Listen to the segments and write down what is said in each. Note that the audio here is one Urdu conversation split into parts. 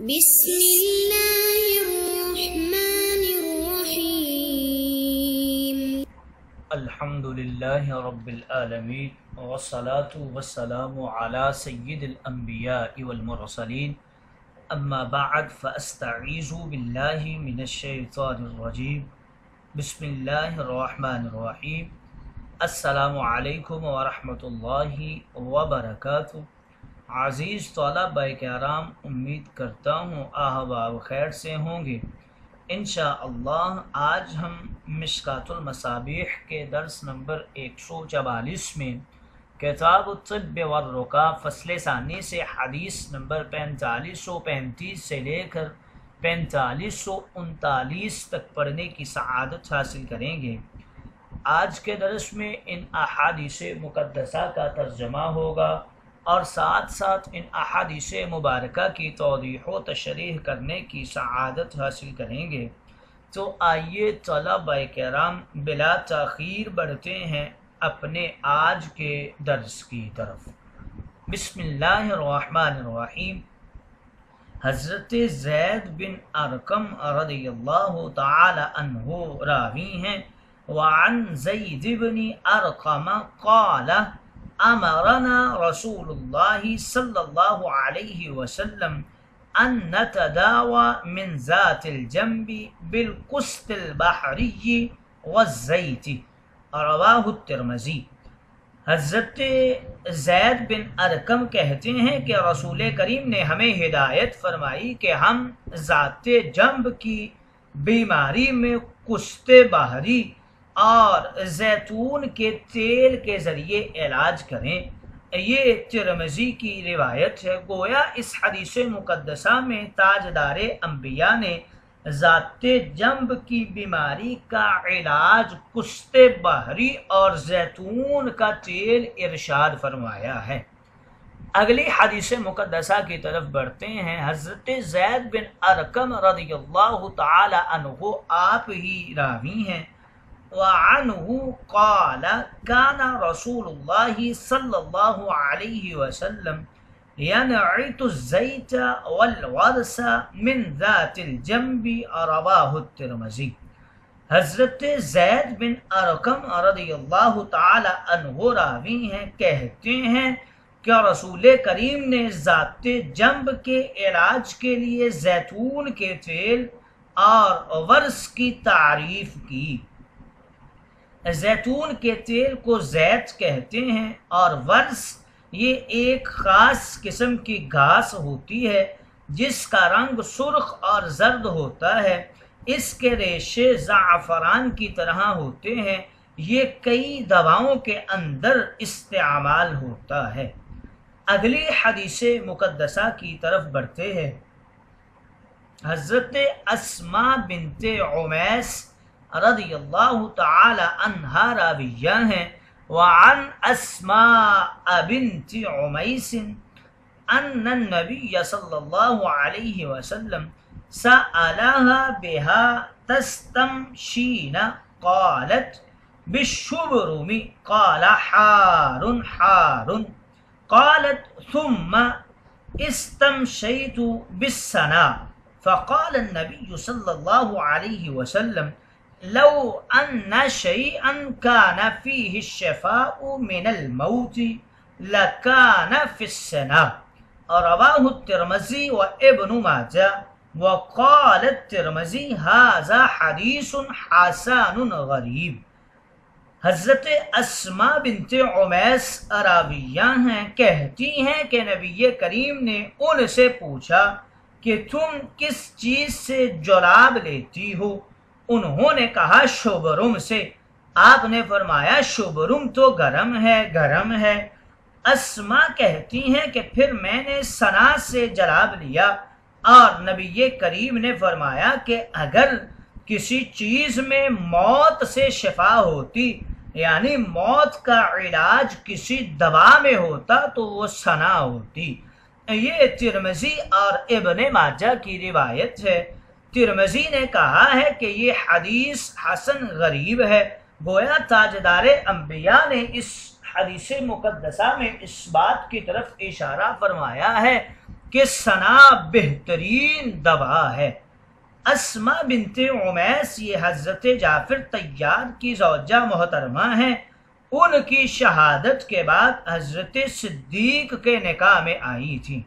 بسم الله الرحمن الرحيم الحمد لله رب العالمين والصلاة والسلام على سيد الأنبياء والمرسلين أما بعد فأستعيذ بالله من الشيطان الرجيم بسم الله الرحمن الرحيم السلام علیکم ورحمۃ اللہ وبرکاتہ عزیز طلبہ کرام امید کرتا ہوں احباب خیر سے ہوں گے۔ انشاءاللہ آج ہم مشکات المصابیح کے درس نمبر ایک سو چوالیس میں کتاب الطب والرقا فصل ثانی سے حدیث نمبر پینتالیس سو پینتیس سے لے کر پینتالیس سو انتالیس تک پڑھنے کی سعادت حاصل کریں گے۔ آج کے درس میں ان احادیث مقدسہ کا ترجمہ ہوگا۔ اور ساتھ ساتھ ان احادیث مبارکہ کی توضیح و تشریح کرنے کی سعادت حاصل کریں گے۔ تو آئیے طلبہ کرام بلا تاخیر بڑھتے ہیں اپنے آج کے درس کی طرف۔ بسم اللہ الرحمن الرحیم۔ حضرت زید بن ارکم رضی اللہ تعالی عنہ راوی ہیں۔ وعن زید بن ارقم قال امرنا رسول اللہ صلی اللہ علیہ وسلم ان نتداوى من ذات الجنب بالقسط البحری والزیت رواہ الترمذی حضرت زید بن ارکم کہتے ہیں کہ رسول کریم نے ہمیں ہدایت فرمائی کہ ہم ذات جنب کی بیماری میں قسط بحری اور زیتون کے تیل کے ذریعے علاج کریں۔ یہ ترمزی کی روایت ہے۔ گویا اس حدیث مقدسہ میں تاجدار انبیاء نے ذات جنب کی بیماری کا علاج کشت بحری اور زیتون کا تیل ارشاد فرمایا ہے۔ اگلی حدیث مقدسہ کی طرف بڑھتے ہیں۔ حضرت زید بن ارکم رضی اللہ تعالی عنہ آپ ہی راوی ہیں۔ وعنه قال، كان رسول الله صلى الله عليه وسلم ينعت الزيت والورس من ذات الجنب. رواه الترمذي. حضرت زید بن ارکم رضی اللہ تعالی عنہ راوی ہیں، کہتے ہیں کہ رسول کریم نے ذات جنب کے علاج کے لیے زیتون کے تیل اور ورس کی تعریف کی۔ زیتون کے تیل کو زیت کہتے ہیں اور ورس یہ ایک خاص قسم کی گھاس ہوتی ہے، جس کا رنگ سرخ اور زرد ہوتا ہے۔ اس کے ریشے زعفران کی طرح ہوتے ہیں۔ یہ کئی دواؤں کے اندر استعمال ہوتا ہے۔ اگلی حدیث مقدسہ کی طرف بڑھتے ہیں۔ حضرت اسما بنت عمیس رضی اللہ تعالی عنہ راویہ ہیں وعن أسماء بنت عمیس أن النبی صلی اللہ علیہ وسلم سألها بها تستمشین قالت بالشبرم قال حار حار قالت ثم استمشيت بالسنا فقال النبي صلى الله عليه وسلم لو ان شيئا كان فيه الشفاء من الموت لكان في السنة. رواه الترمذي وابن ماجه وقال الترمذي هذا حديث حسن غريب. حضرت اسما بنت عمیس راویہ ہیں، کہتی ہیں کہ نبی کریم نے ان سے پوچھا کہ تم کس چیز سے جلاب لیتی ہو؟ انہوں نے کہا شوبرم سے۔ آپ نے فرمایا شوبرم تو گرم ہے گرم ہے۔ اسما کہتی ہیں کہ پھر میں نے سنا سے جلاب لیا۔ اور نبی کریم نے فرمایا کہ اگر کسی چیز میں موت سے شفا ہوتی یعنی موت کا علاج کسی دوا میں ہوتا تو وہ سنا ہوتی۔ یہ ترمزی اور ابن ماجہ کی روایت ہے۔ ترمزی نے کہا ہے کہ یہ حدیث حسن غریب ہے۔ گویا تاجدار انبیاء نے اس حدیث مقدسہ میں اس بات کی طرف اشارہ فرمایا ہے کہ سنا بہترین دوا ہے۔ اسما بنت عمیس یہ حضرت جعفر طیار کی زوجہ محترمہ ہیں ان کی شہادت کے بعد حضرت صدیق کے نکاح میں آئی تھی۔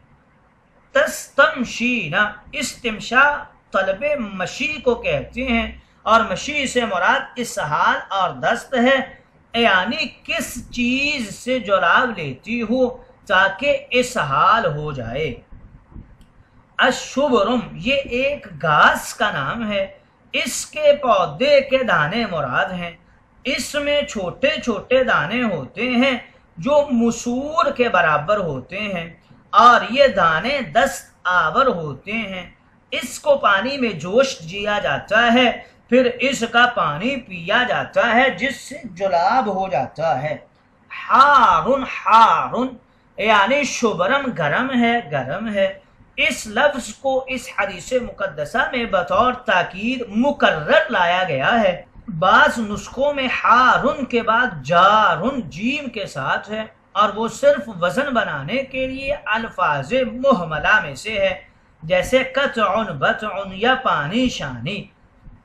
تستمشینا استمشا طلب مشی کو کہتے ہیں اور مشی سے مراد اسحال اور دست ہے؟ یعنی کس چیز سے جلاب لیتی ہو تاکہ اسحال ہو جائے؟ اشبرم یہ ایک گھاس کا نام ہے۔ اس کے پودے کے دانے مراد ہیں۔ اس میں چھوٹے چھوٹے دانے ہوتے ہیں جو مسور کے برابر ہوتے ہیں اور یہ دانے دست آور ہوتے ہیں۔ اس کو پانی میں جوش جیا جاتا ہے، پھر اس کا پانی پیا جاتا ہے، جس سے جلاب ہو جاتا ہے۔ ہارن ہارن یعنی شبرم، گرم ہے گرم ہے۔ اس لفظ کو اس حدیث مقدسہ میں بطور تاکید مقرر لایا گیا ہے۔ بعض نسخوں میں ہارن کے بعد جارن جیم کے ساتھ ہے، اور وہ صرف وزن بنانے کے لیے الفاظ محملہ میں سے ہے۔ جیسے قطعن بطعن یا پانی شانی۔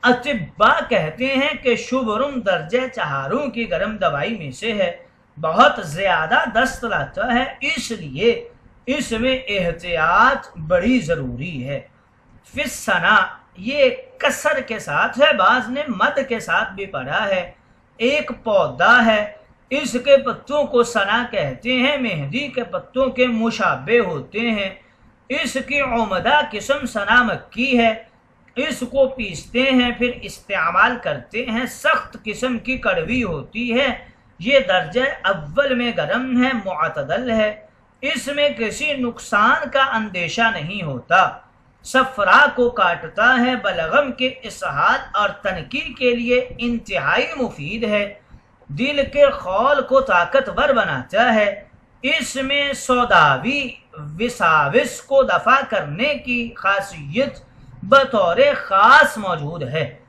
اطبا کہتے ہیں کہ شبرم درجہ چہاروں کی گرم دوائی میں سے ہے۔ بہت زیادہ دست لاتا ہے، اس لیے اس میں احتیاط بڑی ضروری ہے۔ فسنا یہ کسر کے ساتھ ہے، بعض نے مد کے ساتھ بھی پڑھا ہے۔ ایک پودا ہے، اس کے پتوں کو سنا کہتے ہیں، مہندی کے پتوں کے مشابے ہوتے ہیں۔ اس کی عمدہ قسم سنا مکی ہے۔ اس کو پیستے ہیں، پھر استعمال کرتے ہیں۔ سخت قسم کی کڑوی ہوتی ہے۔ یہ درجہ اول میں گرم ہے، معتدل ہے۔ اس میں کسی نقصان کا اندیشہ نہیں ہوتا۔ سفرا کو کاٹتا ہے، بلغم کے اسحال اور تنقی کے لیے انتہائی مفید ہے۔ دل کے خول کو طاقتور بناتا ہے۔ اس میں سوداوی وساوس کو دفع کرنے کی خاصیت بطور خاص موجود ہے۔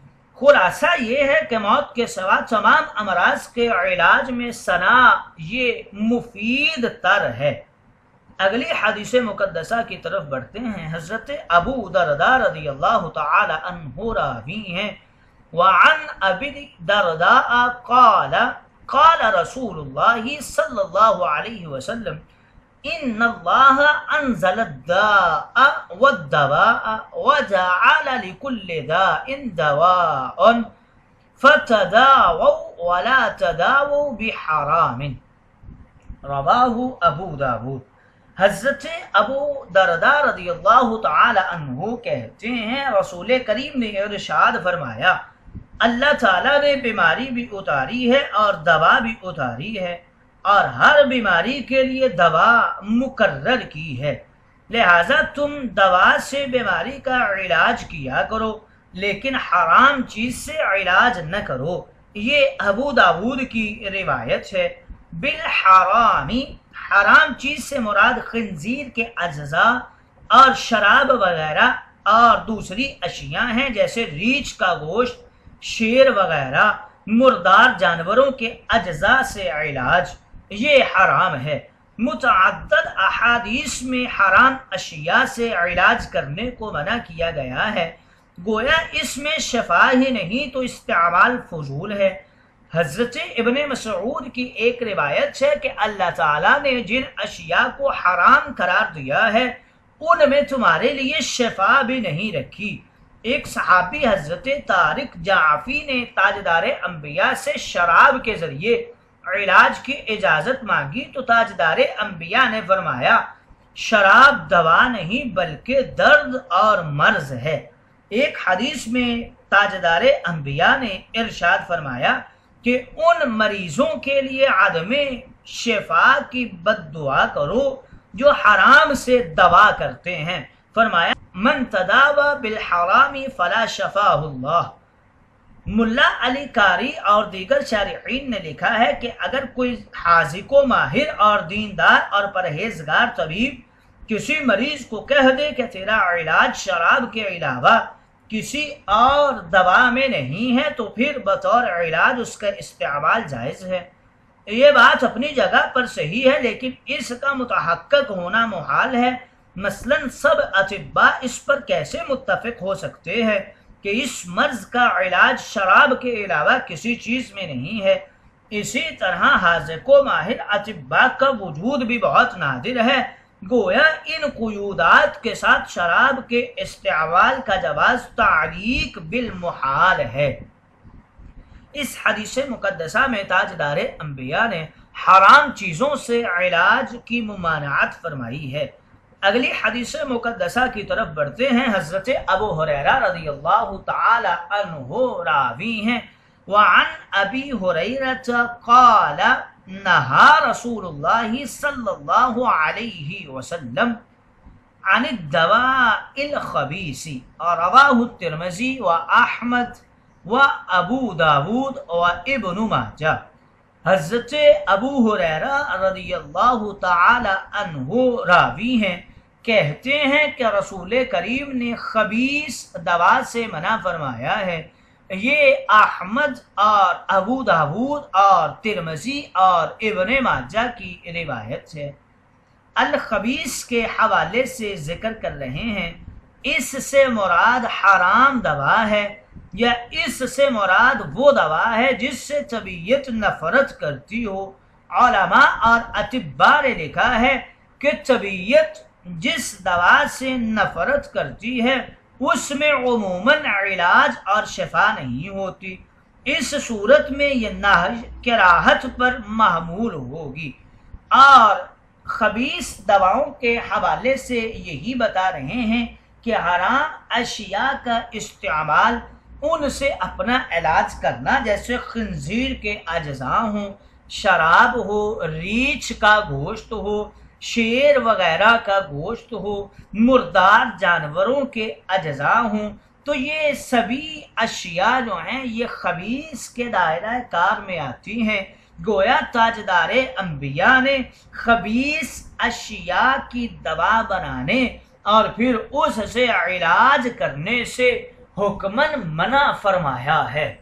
خلاصہ یہ ہے کہ موت کے سوا تمام امراض کے علاج میں ثنا یہ مفید تر ہے۔ اگلی حدیث مقدسہ کی طرف بڑھتے ہیں۔ حضرت ابو دردہ رضی اللہ تعالی عنہ راوی ہیں۔ وعن ابی درداء قال قال رسول اللہ صلی اللہ علیہ وسلم ان اللہ انزل الداء والدواء وجعل لكل داء دواء فتداووا ولا تداووا بحرام. رواہ ابو داود۔ حضرت ابو دردہ رضی اللہ تعالی عنہ کہتے ہیں، رسول کریم نے ارشاد فرمایا اللہ تعالی نے بیماری بھی اتاری ہے اور دوا بھی اتاری ہے اور ہر بیماری کے لیے دوا مقرر کی ہے۔ لہذا تم دوا سے بیماری کا علاج کیا کرو، لیکن حرام چیز سے علاج نہ کرو۔ یہ ابو داود کی روایت ہے۔ بالحرامی، حرام چیز سے مراد خنزیر کے اجزاء اور شراب وغیرہ اور دوسری اشیاء ہیں، جیسے ریچھ کا گوشت شیر وغیرہ، مردار جانوروں کے اجزاء سے علاج، یہ حرام ہے۔ متعدد احادیث میں حرام اشیاء سے علاج کرنے کو منع کیا گیا ہے۔ گویا اس میں شفا ہی نہیں تو استعمال فضول ہے۔ حضرت ابن مسعود کی ایک روایت ہے کہ اللہ تعالیٰ نے جن اشیاء کو حرام قرار دیا ہے، ان میں تمہارے لیے شفا بھی نہیں رکھی۔ ایک صحابی حضرت طارق جعفی نے تاجدار انبیاء سے شراب کے ذریعے علاج کی اجازت مانگی تو تاجدار انبیاء نے فرمایا، شراب دوا نہیں بلکہ درد اور مرض ہے۔ ایک حدیث میں تاجدار انبیاء نے ارشاد فرمایا کہ ان مریضوں کے لیے عدم شفا کی بد دعا کرو جو حرام سے دوا کرتے ہیں۔ فرمایا، من تداوا بالحرامی فلا شفا اللہ ملا علی کاری اور دیگر شارعین نے لکھا ہے کہ اگر کوئی حاضق و ماہر اور دیندار اور پرہیزگار طبیب کسی مریض کو کہہ دے کہ تیرا علاج شراب کے علاوہ کسی اور دوا میں نہیں ہے، تو پھر بطور علاج اس کا استعمال جائز ہے۔ یہ بات اپنی جگہ پر صحیح ہے، لیکن اس کا متحقق ہونا محال ہے۔ مثلا سب اطباء اس پر کیسے متفق ہو سکتے ہیں کہ اس مرض کا علاج شراب کے علاوہ کسی چیز میں نہیں ہے؟ اسی طرح حاضق و ماہر اطباء کا وجود بھی بہت نادر ہے۔ گویا ان قیودات کے ساتھ شراب کے استعمال کا جواز تعلیق بالمحال ہے۔ اس حدیث مقدسہ میں تاجدار انبیاء نے حرام چیزوں سے علاج کی ممانعت فرمائی ہے۔ اگلی حدیث مقدسہ کی طرف بڑھتے ہیں۔ حضرت ابو حریرہ رضی اللہ تعالی عنہ راوی ہیں۔ وعن ابی حریرہ قال، نہا رسول اللہ صلی اللہ علیہ وسلم عن الدواء الخبیث۔ رواہ الترمزی و احمد و ابو داود و ابن ماجہ۔ حضرت ابو حریرہ رضی اللہ تعالی عنہ راوی ہیں۔ کہتے ہیں کہ رسول کریم نے خبیص دوا سے منع فرمایا ہے۔ یہ احمد اور ابو داود اور ترمزی اور ابن ماجہ کی روایت ہے۔ الخبیص کے حوالے سے ذکر کر رہے ہیں، اس سے مراد حرام دوا ہے یا اس سے مراد وہ دوا ہے جس سے طبیعت نفرت کرتی ہو۔ علماء اور اطباء نے لکھا ہے کہ طبیعت جس دوا سے نفرت کرتی ہے، اس میں عموماً علاج اور شفا نہیں ہوتی۔ اس صورت میں یہ نہج کراہت پر محمول ہوگی۔ اور خبیص دواؤں کے حوالے سے یہی بتا رہے ہیں کہ حرام اشیاء کا استعمال ان سے اپنا علاج کرنا جیسے خنزیر کے اجزاء ہوں، شراب ہو، ریچھ کا گوشت ہو شیر وغیرہ کا گوشت ہو، مردار جانوروں کے اجزاء ہوں، تو یہ سبھی اشیاء جو ہیں، یہ خبیص کے دائرہ کار میں آتی ہیں۔ گویا تاجدار انبیاء نے خبیص اشیاء کی دوا بنانے اور پھر اس سے علاج کرنے سے حکمن منع فرمایا ہے۔